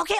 okay.